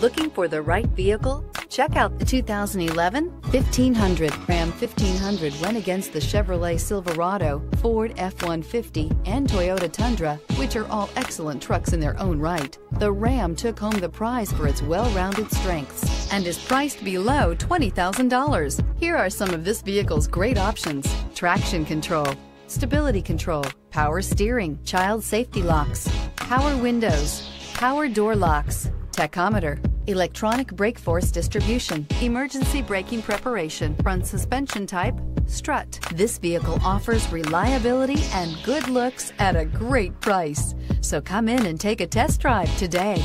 Looking for the right vehicle? Check out the 2011 1500. Ram 1500 went against the Chevrolet Silverado, Ford F-150, and Toyota Tundra, which are all excellent trucks in their own right. The Ram took home the prize for its well-rounded strengths and is priced below $20,000. Here are some of this vehicle's great options. Traction control, stability control, power steering, child safety locks, power windows, power door locks, tachometer, electronic brake force distribution, emergency braking preparation, front suspension type, strut. This vehicle offers reliability and good looks at a great price. So come in and take a test drive today.